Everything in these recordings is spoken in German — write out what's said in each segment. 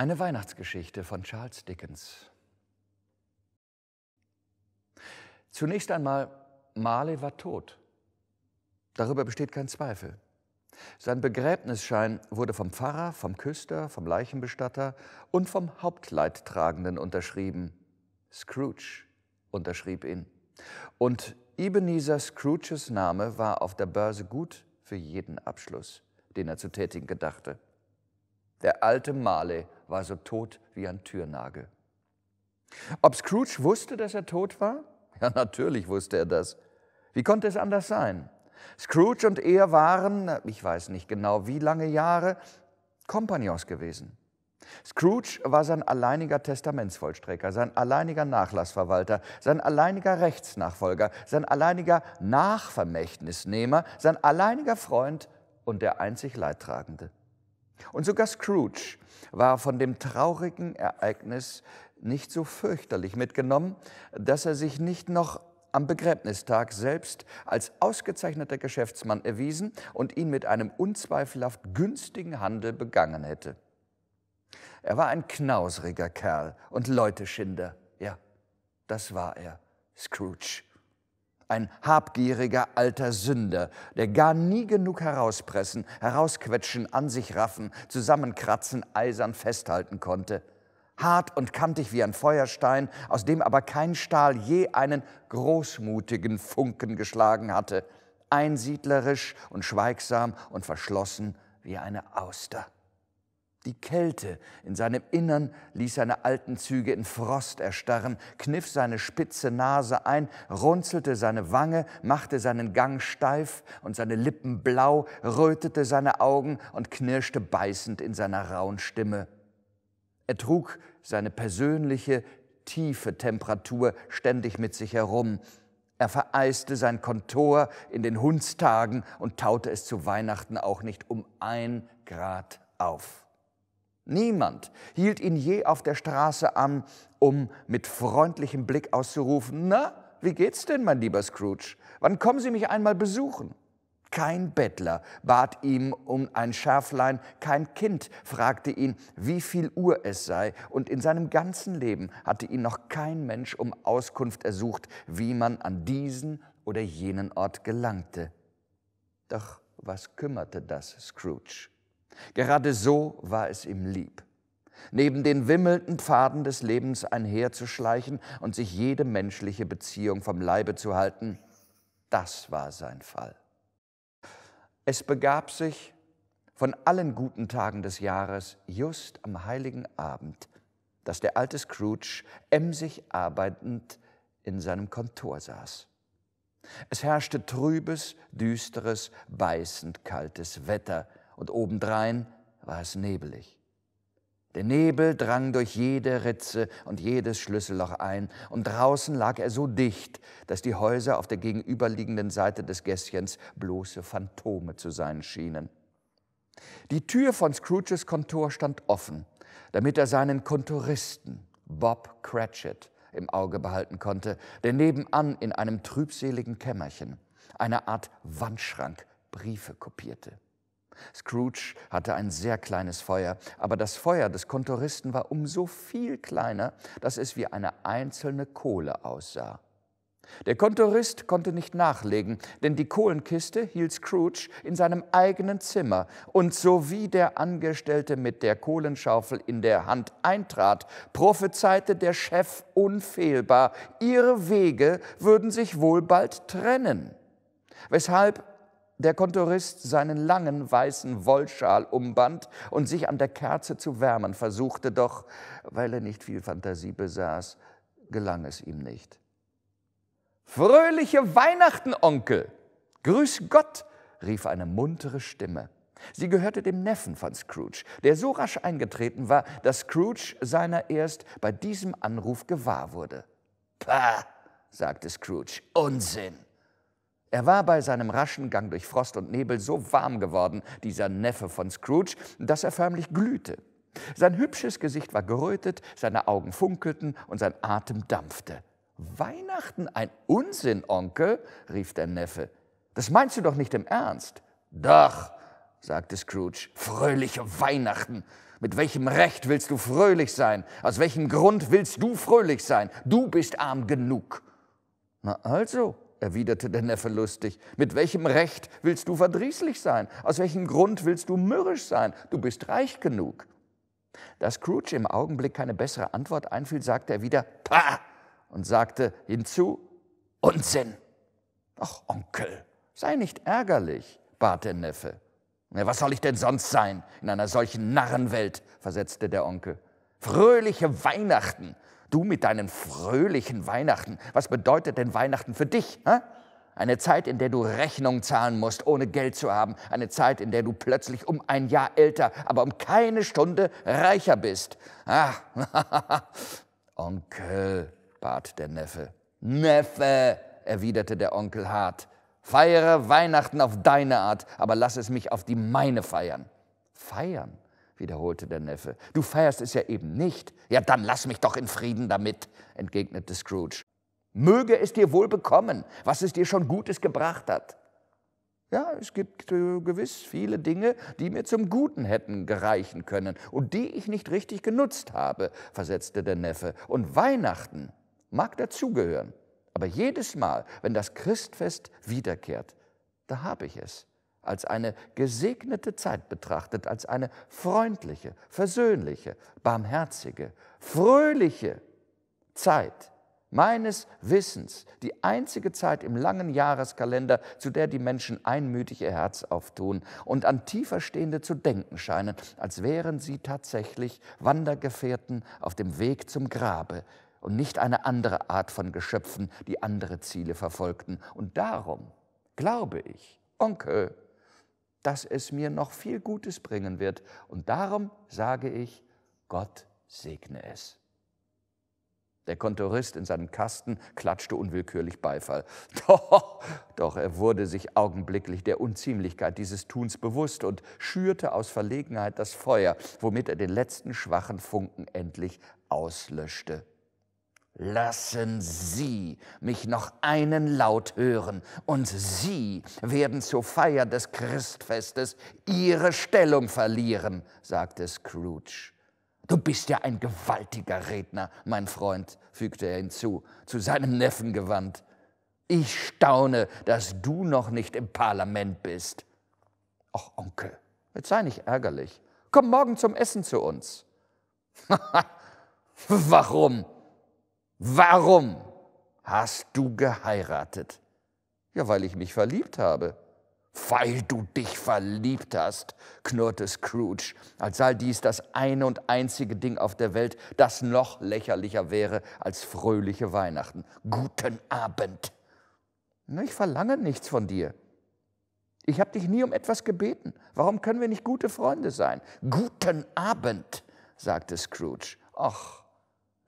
Eine Weihnachtsgeschichte von Charles Dickens. Zunächst einmal, Marley war tot. Darüber besteht kein Zweifel. Sein Begräbnisschein wurde vom Pfarrer, vom Küster, vom Leichenbestatter und vom Hauptleidtragenden unterschrieben. Scrooge unterschrieb ihn. Und Ebenezer Scrooges Name war auf der Börse gut für jeden Abschluss, den er zu tätigen gedachte. Der alte Marley war so tot wie ein Türnagel. Ob Scrooge wusste, dass er tot war? Ja, natürlich wusste er das. Wie konnte es anders sein? Scrooge und er waren, ich weiß nicht genau wie lange Jahre, Kompagnons gewesen. Scrooge war sein alleiniger Testamentsvollstrecker, sein alleiniger Nachlassverwalter, sein alleiniger Rechtsnachfolger, sein alleiniger Nachvermächtnisnehmer, sein alleiniger Freund und der einzig Leidtragende. Und sogar Scrooge war von dem traurigen Ereignis nicht so fürchterlich mitgenommen, dass er sich nicht noch am Begräbnistag selbst als ausgezeichneter Geschäftsmann erwiesen und ihn mit einem unzweifelhaft günstigen Handel begangen hätte. Er war ein knausriger Kerl und Leuteschinder. Ja, das war er, Scrooge ein habgieriger alter Sünder, der gar nie genug herauspressen, herausquetschen, an sich raffen, zusammenkratzen, eisern festhalten konnte. Hart und kantig wie ein Feuerstein, aus dem aber kein Stahl je einen großmutigen Funken geschlagen hatte, einsiedlerisch und schweigsam und verschlossen wie eine Auster. Die Kälte in seinem Innern ließ seine alten Züge in Frost erstarren, kniff seine spitze Nase ein, runzelte seine Wange, machte seinen Gang steif und seine Lippen blau, rötete seine Augen und knirschte beißend in seiner rauen Stimme. Er trug seine persönliche, tiefe Temperatur ständig mit sich herum. Er vereiste sein Kontor in den Hundstagen und taute es zu Weihnachten auch nicht um ein Grad auf. Niemand hielt ihn je auf der Straße an, um mit freundlichem Blick auszurufen, na, wie geht's denn, mein lieber Scrooge? Wann kommen Sie mich einmal besuchen? Kein Bettler bat ihm um ein Schärflein, kein Kind fragte ihn, wie viel Uhr es sei, und in seinem ganzen Leben hatte ihn noch kein Mensch um Auskunft ersucht, wie man an diesen oder jenen Ort gelangte. Doch was kümmerte das Scrooge? Gerade so war es ihm lieb, neben den wimmelnden Pfaden des Lebens einherzuschleichen und sich jede menschliche Beziehung vom Leibe zu halten, das war sein Fall. Es begab sich von allen guten Tagen des Jahres just am heiligen Abend, dass der alte Scrooge emsig arbeitend in seinem Kontor saß. Es herrschte trübes, düsteres, beißend kaltes Wetter, und obendrein war es nebelig. Der Nebel drang durch jede Ritze und jedes Schlüsselloch ein, und draußen lag er so dicht, dass die Häuser auf der gegenüberliegenden Seite des Gässchens bloße Phantome zu sein schienen. Die Tür von Scrooges Kontor stand offen, damit er seinen Kontoristen, Bob Cratchit, im Auge behalten konnte, der nebenan in einem trübseligen Kämmerchen, einer Art Wandschrank, Briefe kopierte. Scrooge hatte ein sehr kleines Feuer, aber das Feuer des Kontoristen war um so viel kleiner, dass es wie eine einzelne Kohle aussah. Der Kontorist konnte nicht nachlegen, denn die Kohlenkiste hielt Scrooge in seinem eigenen Zimmer, und so wie der Angestellte mit der Kohlenschaufel in der Hand eintrat, prophezeite der Chef unfehlbar, ihre Wege würden sich wohl bald trennen, weshalb der Kontorist seinen langen weißen Wollschal umband und sich an der Kerze zu wärmen versuchte, doch weil er nicht viel Fantasie besaß, gelang es ihm nicht. Fröhliche Weihnachten, Onkel! Grüß Gott! rief eine muntere Stimme. Sie gehörte dem Neffen von Scrooge, der so rasch eingetreten war, dass Scrooge seiner erst bei diesem Anruf gewahr wurde. Pah, sagte Scrooge, Unsinn. Er war bei seinem raschen Gang durch Frost und Nebel so warm geworden, dieser Neffe von Scrooge, dass er förmlich glühte. Sein hübsches Gesicht war gerötet, seine Augen funkelten und sein Atem dampfte. Weihnachten ein Unsinn, Onkel, rief der Neffe. Das meinst du doch nicht im Ernst. Doch, sagte Scrooge. Fröhliche Weihnachten. Mit welchem Recht willst du fröhlich sein? Aus welchem Grund willst du fröhlich sein? Du bist arm genug. Na also, erwiderte der Neffe lustig, mit welchem Recht willst du verdrießlich sein? Aus welchem Grund willst du mürrisch sein? Du bist reich genug. Da Scrooge im Augenblick keine bessere Antwort einfiel, sagte er wieder Pah und sagte hinzu Unsinn. Ach, Onkel, sei nicht ärgerlich, bat der Neffe. Was soll ich denn sonst sein in einer solchen Narrenwelt? versetzte der Onkel. Fröhliche Weihnachten. Du mit deinen fröhlichen Weihnachten. Was bedeutet denn Weihnachten für dich? Hä? Eine Zeit, in der du Rechnung zahlen musst, ohne Geld zu haben. Eine Zeit, in der du plötzlich um ein Jahr älter, aber um keine Stunde reicher bist. Ah, Onkel, bat der Neffe. Neffe, erwiderte der Onkel hart. Feiere Weihnachten auf deine Art, aber lass es mich auf die meine feiern. Feiern, wiederholte der Neffe. Du feierst es ja eben nicht. Ja, dann lass mich doch in Frieden damit, entgegnete Scrooge. Möge es dir wohl bekommen, was es dir schon Gutes gebracht hat. Ja, es gibt äh, gewiss viele Dinge, die mir zum Guten hätten gereichen können und die ich nicht richtig genutzt habe, versetzte der Neffe. Und Weihnachten mag dazugehören. Aber jedes Mal, wenn das Christfest wiederkehrt, da habe ich es als eine gesegnete Zeit betrachtet, als eine freundliche, versöhnliche, barmherzige, fröhliche Zeit meines Wissens, die einzige Zeit im langen Jahreskalender, zu der die Menschen einmütig ihr Herz auftun und an tiefer Stehende zu denken scheinen, als wären sie tatsächlich Wandergefährten auf dem Weg zum Grabe, und nicht eine andere Art von Geschöpfen, die andere Ziele verfolgten. Und darum glaube ich, Onkel, dass es mir noch viel Gutes bringen wird. Und darum sage ich, Gott segne es. Der Kontorist in seinem Kasten klatschte unwillkürlich Beifall. Doch, doch er wurde sich augenblicklich der Unziemlichkeit dieses Tuns bewusst und schürte aus Verlegenheit das Feuer, womit er den letzten schwachen Funken endlich auslöschte. Lassen Sie mich noch einen Laut hören, und Sie werden zur Feier des Christfestes Ihre Stellung verlieren, sagte Scrooge. Du bist ja ein gewaltiger Redner, mein Freund, fügte er hinzu, zu seinem Neffen gewandt. Ich staune, dass du noch nicht im Parlament bist. Ach, Onkel, jetzt sei nicht ärgerlich. Komm morgen zum Essen zu uns. Warum? Warum hast du geheiratet? Ja, weil ich mich verliebt habe. Weil du dich verliebt hast, knurrte Scrooge, als sei dies das eine und einzige Ding auf der Welt, das noch lächerlicher wäre als fröhliche Weihnachten. Guten Abend. Ich verlange nichts von dir. Ich habe dich nie um etwas gebeten. Warum können wir nicht gute Freunde sein? Guten Abend, sagte Scrooge. Ach,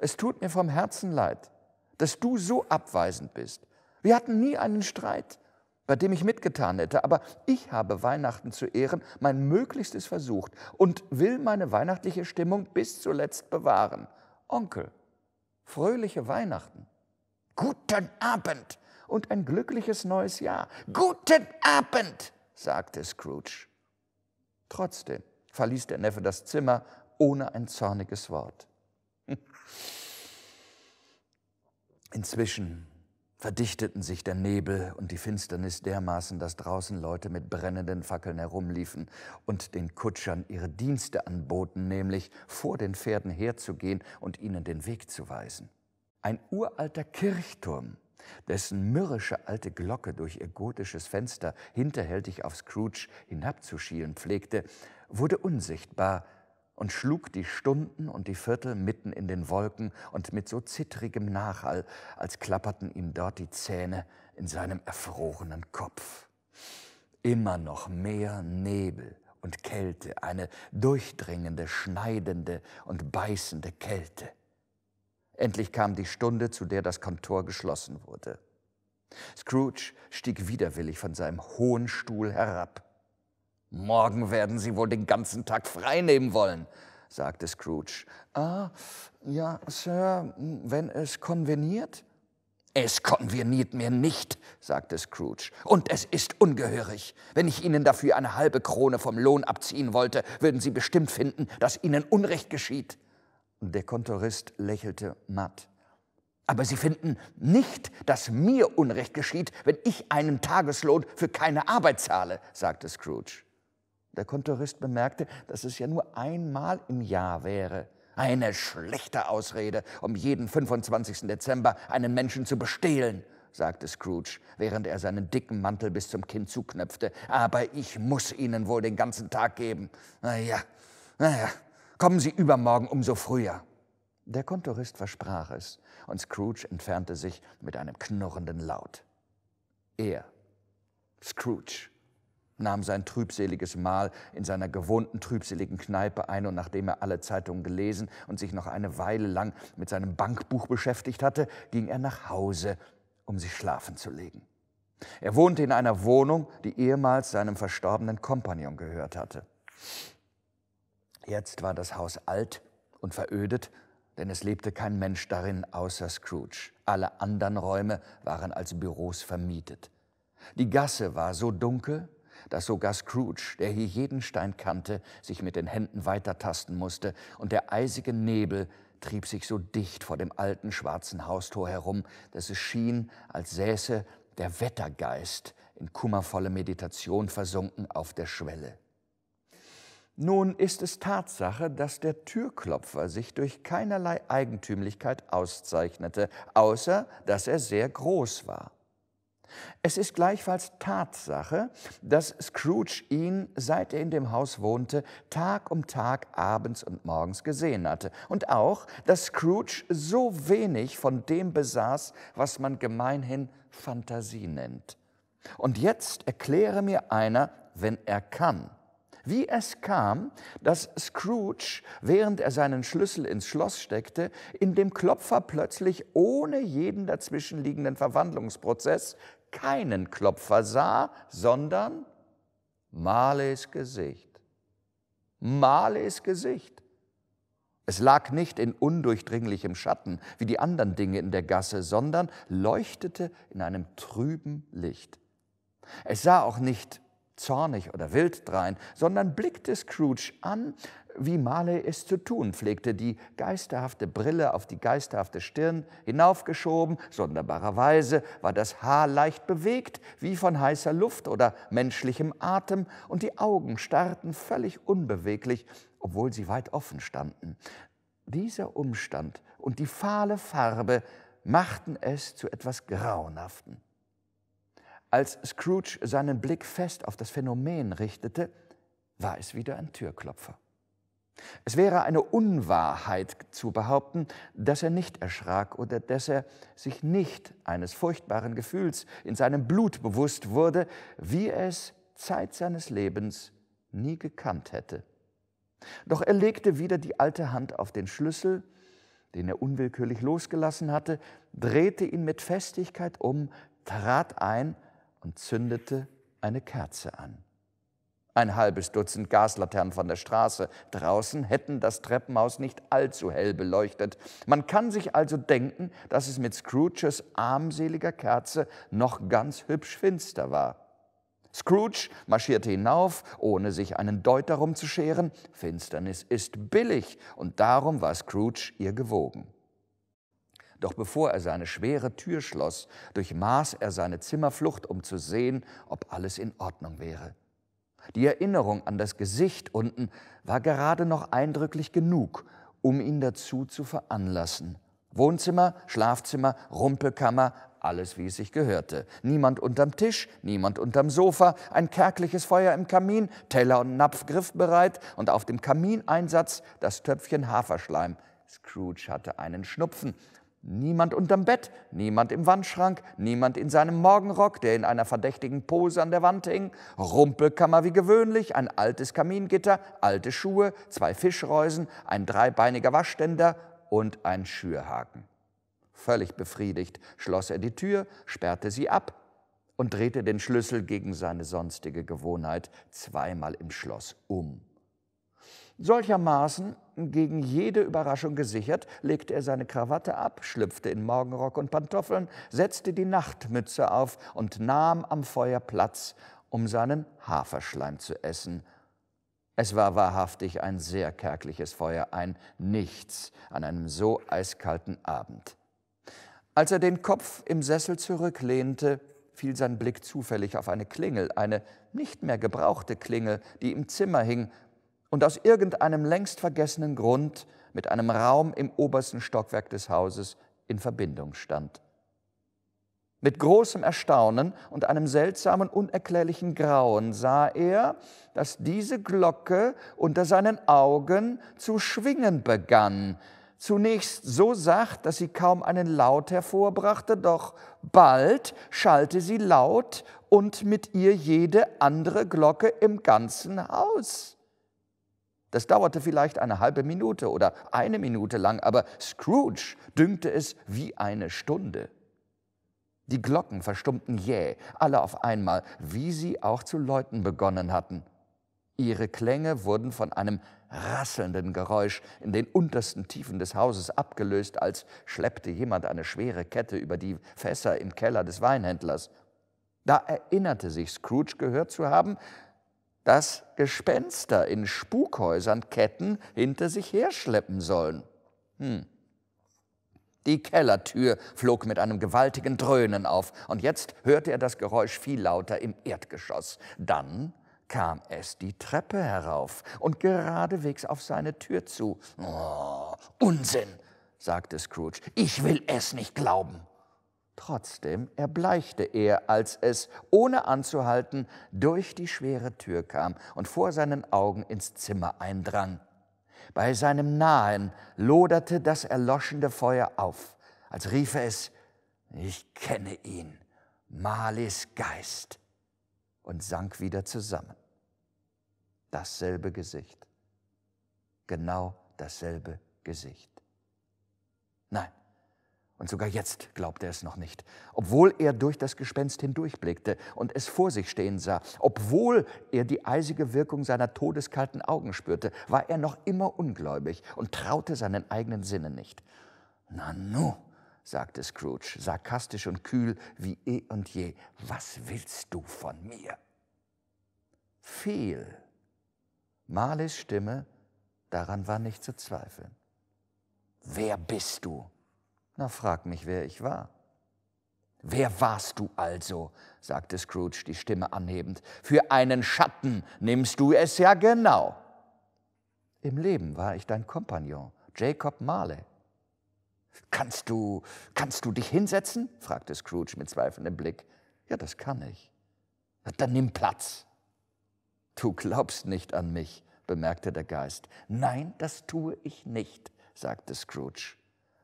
es tut mir vom Herzen leid, dass du so abweisend bist. Wir hatten nie einen Streit, bei dem ich mitgetan hätte, aber ich habe Weihnachten zu Ehren mein Möglichstes versucht und will meine weihnachtliche Stimmung bis zuletzt bewahren. Onkel, fröhliche Weihnachten. Guten Abend und ein glückliches neues Jahr. Guten Abend, sagte Scrooge. Trotzdem verließ der Neffe das Zimmer ohne ein zorniges Wort. Inzwischen verdichteten sich der Nebel und die Finsternis dermaßen, dass draußen Leute mit brennenden Fackeln herumliefen und den Kutschern ihre Dienste anboten, nämlich vor den Pferden herzugehen und ihnen den Weg zu weisen. Ein uralter Kirchturm, dessen mürrische alte Glocke durch ihr gotisches Fenster hinterhältig auf Scrooge hinabzuschielen pflegte, wurde unsichtbar und schlug die Stunden und die Viertel mitten in den Wolken und mit so zittrigem Nachhall, als klapperten ihm dort die Zähne in seinem erfrorenen Kopf. Immer noch mehr Nebel und Kälte, eine durchdringende, schneidende und beißende Kälte. Endlich kam die Stunde, zu der das Kontor geschlossen wurde. Scrooge stieg widerwillig von seinem hohen Stuhl herab. Morgen werden Sie wohl den ganzen Tag frei nehmen wollen, sagte Scrooge. Ah, ja, Sir, wenn es konveniert. Es konveniert mir nicht, sagte Scrooge, und es ist ungehörig. Wenn ich Ihnen dafür eine halbe Krone vom Lohn abziehen wollte, würden Sie bestimmt finden, dass Ihnen Unrecht geschieht. Der Kontorist lächelte matt. Aber Sie finden nicht, dass mir Unrecht geschieht, wenn ich einen Tageslohn für keine Arbeit zahle, sagte Scrooge. Der Kontorist bemerkte, dass es ja nur einmal im Jahr wäre. Eine schlechte Ausrede, um jeden 25. Dezember einen Menschen zu bestehlen, sagte Scrooge, während er seinen dicken Mantel bis zum Kinn zuknöpfte. Aber ich muss Ihnen wohl den ganzen Tag geben. Na ja, na ja, kommen Sie übermorgen umso früher. Der Kontorist versprach es, und Scrooge entfernte sich mit einem knurrenden Laut. Er, Scrooge, nahm sein trübseliges Mahl in seiner gewohnten trübseligen Kneipe ein und nachdem er alle Zeitungen gelesen und sich noch eine Weile lang mit seinem Bankbuch beschäftigt hatte, ging er nach Hause, um sich schlafen zu legen. Er wohnte in einer Wohnung, die ehemals seinem verstorbenen Kompagnon gehört hatte. Jetzt war das Haus alt und verödet, denn es lebte kein Mensch darin außer Scrooge. Alle anderen Räume waren als Büros vermietet. Die Gasse war so dunkel, dass sogar Scrooge, der hier jeden Stein kannte, sich mit den Händen weitertasten musste, und der eisige Nebel trieb sich so dicht vor dem alten schwarzen Haustor herum, dass es schien, als säße der Wettergeist in kummervolle Meditation versunken auf der Schwelle. Nun ist es Tatsache, dass der Türklopfer sich durch keinerlei Eigentümlichkeit auszeichnete, außer dass er sehr groß war. Es ist gleichfalls Tatsache, dass Scrooge ihn, seit er in dem Haus wohnte, Tag um Tag abends und morgens gesehen hatte. Und auch, dass Scrooge so wenig von dem besaß, was man gemeinhin Fantasie nennt. Und jetzt erkläre mir einer, wenn er kann, wie es kam, dass Scrooge, während er seinen Schlüssel ins Schloss steckte, in dem Klopfer plötzlich ohne jeden dazwischenliegenden Verwandlungsprozess keinen Klopfer sah, sondern Marleys Gesicht. Marleys Gesicht. Es lag nicht in undurchdringlichem Schatten wie die anderen Dinge in der Gasse, sondern leuchtete in einem trüben Licht. Es sah auch nicht zornig oder wild drein, sondern blickte Scrooge an, wie Marley es zu tun pflegte, die geisterhafte Brille auf die geisterhafte Stirn hinaufgeschoben. Sonderbarerweise war das Haar leicht bewegt, wie von heißer Luft oder menschlichem Atem, und die Augen starrten völlig unbeweglich, obwohl sie weit offen standen. Dieser Umstand und die fahle Farbe machten es zu etwas Grauenhaften. Als Scrooge seinen Blick fest auf das Phänomen richtete, war es wieder ein Türklopfer. Es wäre eine Unwahrheit zu behaupten, dass er nicht erschrak oder dass er sich nicht eines furchtbaren Gefühls in seinem Blut bewusst wurde, wie er es Zeit seines Lebens nie gekannt hätte. Doch er legte wieder die alte Hand auf den Schlüssel, den er unwillkürlich losgelassen hatte, drehte ihn mit Festigkeit um, trat ein und zündete eine Kerze an. Ein halbes Dutzend Gaslaternen von der Straße draußen hätten das Treppenhaus nicht allzu hell beleuchtet. Man kann sich also denken, dass es mit Scrooges armseliger Kerze noch ganz hübsch finster war. Scrooge marschierte hinauf, ohne sich einen Deut darum zu scheren. Finsternis ist billig und darum war Scrooge ihr gewogen. Doch bevor er seine schwere Tür schloss, durchmaß er seine Zimmerflucht, um zu sehen, ob alles in Ordnung wäre. Die Erinnerung an das Gesicht unten war gerade noch eindrücklich genug, um ihn dazu zu veranlassen. Wohnzimmer, Schlafzimmer, Rumpelkammer, alles wie es sich gehörte. Niemand unterm Tisch, niemand unterm Sofa, ein kärgliches Feuer im Kamin, Teller und Napf griffbereit und auf dem Kamineinsatz das Töpfchen Haferschleim. Scrooge hatte einen Schnupfen Niemand unterm Bett, niemand im Wandschrank, niemand in seinem Morgenrock, der in einer verdächtigen Pose an der Wand hing, Rumpelkammer wie gewöhnlich, ein altes Kamingitter, alte Schuhe, zwei Fischreusen, ein dreibeiniger Waschständer und ein Schürhaken. Völlig befriedigt schloss er die Tür, sperrte sie ab und drehte den Schlüssel gegen seine sonstige Gewohnheit zweimal im Schloss um. Solchermaßen gegen jede Überraschung gesichert, legte er seine Krawatte ab, schlüpfte in Morgenrock und Pantoffeln, setzte die Nachtmütze auf und nahm am Feuer Platz, um seinen Haferschleim zu essen. Es war wahrhaftig ein sehr kärgliches Feuer, ein Nichts an einem so eiskalten Abend. Als er den Kopf im Sessel zurücklehnte, fiel sein Blick zufällig auf eine Klingel, eine nicht mehr gebrauchte Klingel, die im Zimmer hing und aus irgendeinem längst vergessenen Grund mit einem Raum im obersten Stockwerk des Hauses in Verbindung stand. Mit großem Erstaunen und einem seltsamen, unerklärlichen Grauen sah er, dass diese Glocke unter seinen Augen zu schwingen begann, zunächst so sacht, dass sie kaum einen Laut hervorbrachte, doch bald schallte sie laut und mit ihr jede andere Glocke im ganzen Haus. Das dauerte vielleicht eine halbe Minute oder eine Minute lang, aber Scrooge dünkte es wie eine Stunde. Die Glocken verstummten jäh, alle auf einmal, wie sie auch zu läuten begonnen hatten. Ihre Klänge wurden von einem rasselnden Geräusch in den untersten Tiefen des Hauses abgelöst, als schleppte jemand eine schwere Kette über die Fässer im Keller des Weinhändlers. Da erinnerte sich Scrooge gehört zu haben, dass Gespenster in Spukhäusern Ketten hinter sich herschleppen sollen. Hm. Die Kellertür flog mit einem gewaltigen Dröhnen auf, und jetzt hörte er das Geräusch viel lauter im Erdgeschoss. Dann kam es die Treppe herauf und geradewegs auf seine Tür zu. Oh, Unsinn, sagte Scrooge, ich will es nicht glauben. Trotzdem erbleichte er, als es, ohne anzuhalten, durch die schwere Tür kam und vor seinen Augen ins Zimmer eindrang. Bei seinem Nahen loderte das erloschende Feuer auf, als riefe es, ich kenne ihn, Malis Geist, und sank wieder zusammen. Dasselbe Gesicht, genau dasselbe Gesicht. Nein, und sogar jetzt glaubt er es noch nicht, obwohl er durch das Gespenst hindurchblickte und es vor sich stehen sah, obwohl er die eisige Wirkung seiner todeskalten Augen spürte, war er noch immer ungläubig und traute seinen eigenen Sinnen nicht. Nanu, sagte Scrooge, sarkastisch und kühl wie eh und je, was willst du von mir? Viel. Marleys Stimme, daran war nicht zu zweifeln. Wer bist du? Na, frag mich, wer ich war. Wer warst du also? sagte Scrooge, die Stimme anhebend. Für einen Schatten nimmst du es ja genau. Im Leben war ich dein Kompagnon, Jacob Marley. Kannst du, kannst du dich hinsetzen? fragte Scrooge mit zweifelndem Blick. Ja, das kann ich. Dann nimm Platz. Du glaubst nicht an mich, bemerkte der Geist. Nein, das tue ich nicht, sagte Scrooge.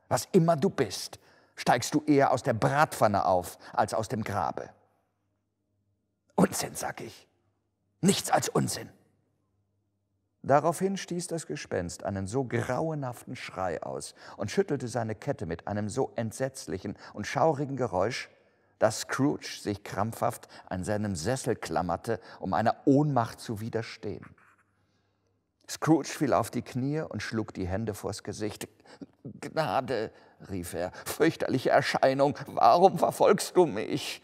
Was immer du bist, steigst du eher aus der Bratpfanne auf als aus dem Grabe. Unsinn, sag ich. Nichts als Unsinn. Daraufhin stieß das Gespenst einen so grauenhaften Schrei aus und schüttelte seine Kette mit einem so entsetzlichen und schaurigen Geräusch, dass Scrooge sich krampfhaft an seinem Sessel klammerte, um einer Ohnmacht zu widerstehen. Scrooge fiel auf die Knie und schlug die Hände vors Gesicht. Gnade, rief er, fürchterliche Erscheinung, warum verfolgst du mich?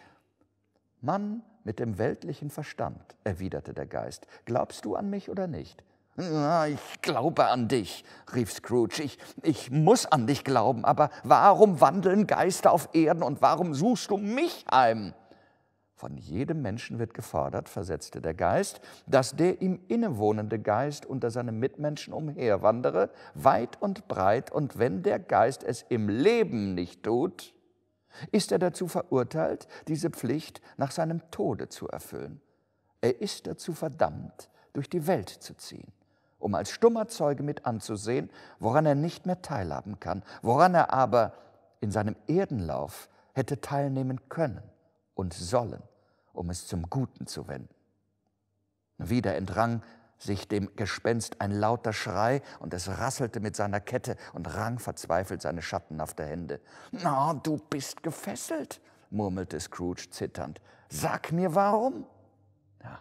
Mann mit dem weltlichen Verstand, erwiderte der Geist, glaubst du an mich oder nicht? Ich glaube an dich, rief Scrooge. Ich, ich muss an dich glauben, aber warum wandeln Geister auf Erden und warum suchst du mich heim? Von jedem Menschen wird gefordert, versetzte der Geist, dass der ihm innewohnende Geist unter seinem Mitmenschen umherwandere, weit und breit, und wenn der Geist es im Leben nicht tut, ist er dazu verurteilt, diese Pflicht nach seinem Tode zu erfüllen. Er ist dazu verdammt, durch die Welt zu ziehen, um als stummer Zeuge mit anzusehen, woran er nicht mehr teilhaben kann, woran er aber in seinem Erdenlauf hätte teilnehmen können und sollen um es zum Guten zu wenden. Wieder entrang sich dem Gespenst ein lauter Schrei und es rasselte mit seiner Kette und rang verzweifelt seine schattenhafte Hände. Na, du bist gefesselt, murmelte Scrooge zitternd. Sag mir warum. Ja,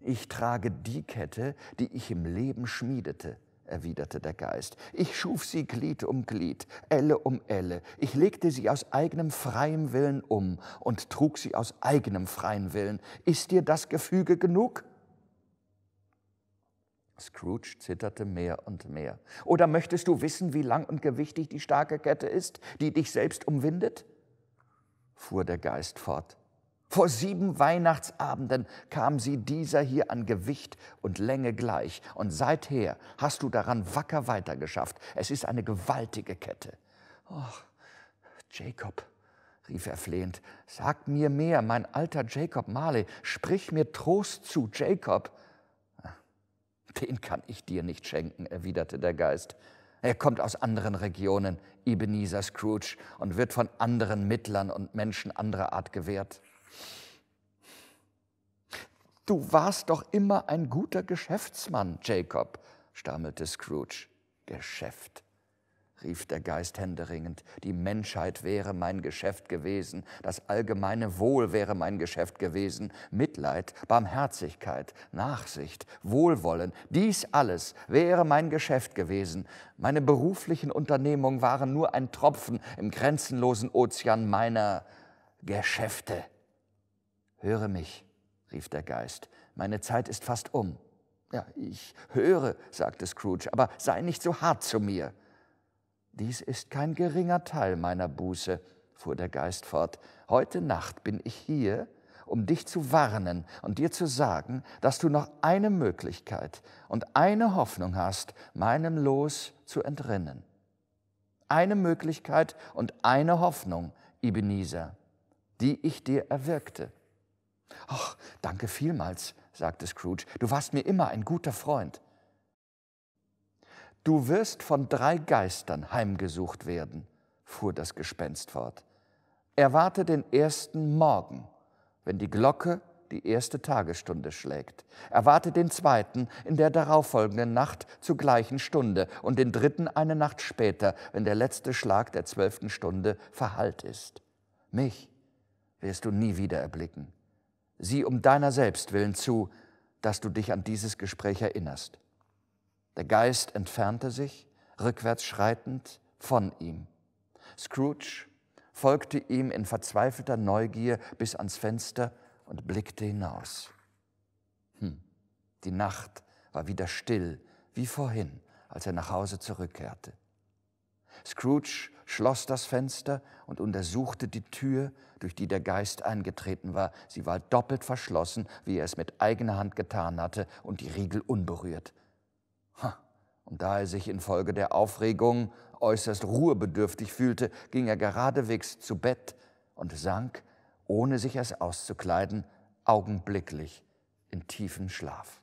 Ich trage die Kette, die ich im Leben schmiedete, erwiderte der Geist. Ich schuf sie Glied um Glied, Elle um Elle. Ich legte sie aus eigenem freiem Willen um und trug sie aus eigenem freien Willen. Ist dir das Gefüge genug? Scrooge zitterte mehr und mehr. Oder möchtest du wissen, wie lang und gewichtig die starke Kette ist, die dich selbst umwindet? fuhr der Geist fort. Vor sieben Weihnachtsabenden kam sie dieser hier an Gewicht und Länge gleich, und seither hast du daran wacker weitergeschafft. Es ist eine gewaltige Kette. Oh, Jacob, rief er flehend, sag mir mehr, mein alter Jacob Marley, sprich mir Trost zu, Jacob. Den kann ich dir nicht schenken, erwiderte der Geist. Er kommt aus anderen Regionen, Ebenezer Scrooge, und wird von anderen Mittlern und Menschen anderer Art gewährt. Du warst doch immer ein guter Geschäftsmann, Jacob, stammelte Scrooge. Geschäft, rief der Geist händeringend. Die Menschheit wäre mein Geschäft gewesen, das allgemeine Wohl wäre mein Geschäft gewesen, Mitleid, Barmherzigkeit, Nachsicht, Wohlwollen, dies alles wäre mein Geschäft gewesen. Meine beruflichen Unternehmungen waren nur ein Tropfen im grenzenlosen Ozean meiner Geschäfte. Höre mich, rief der Geist, meine Zeit ist fast um. Ja, ich höre, sagte Scrooge, aber sei nicht so hart zu mir. Dies ist kein geringer Teil meiner Buße, fuhr der Geist fort. Heute Nacht bin ich hier, um dich zu warnen und dir zu sagen, dass du noch eine Möglichkeit und eine Hoffnung hast, meinem Los zu entrinnen. Eine Möglichkeit und eine Hoffnung, Ebenezer, die ich dir erwirkte. Ach, danke vielmals, sagte Scrooge. Du warst mir immer ein guter Freund. Du wirst von drei Geistern heimgesucht werden, fuhr das Gespenst fort. Erwarte den ersten Morgen, wenn die Glocke die erste Tagesstunde schlägt. Erwarte den zweiten in der darauffolgenden Nacht zur gleichen Stunde und den dritten eine Nacht später, wenn der letzte Schlag der zwölften Stunde verhallt ist. Mich wirst du nie wieder erblicken. Sieh um deiner selbst willen zu, dass du dich an dieses Gespräch erinnerst. Der Geist entfernte sich, rückwärts schreitend, von ihm. Scrooge folgte ihm in verzweifelter Neugier bis ans Fenster und blickte hinaus. Hm, die Nacht war wieder still, wie vorhin, als er nach Hause zurückkehrte. Scrooge schloss das Fenster und untersuchte die Tür, durch die der Geist eingetreten war. Sie war doppelt verschlossen, wie er es mit eigener Hand getan hatte, und die Riegel unberührt. Und da er sich infolge der Aufregung äußerst ruhebedürftig fühlte, ging er geradewegs zu Bett und sank, ohne sich erst auszukleiden, augenblicklich in tiefen Schlaf.